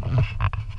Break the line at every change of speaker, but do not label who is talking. ハハハハ。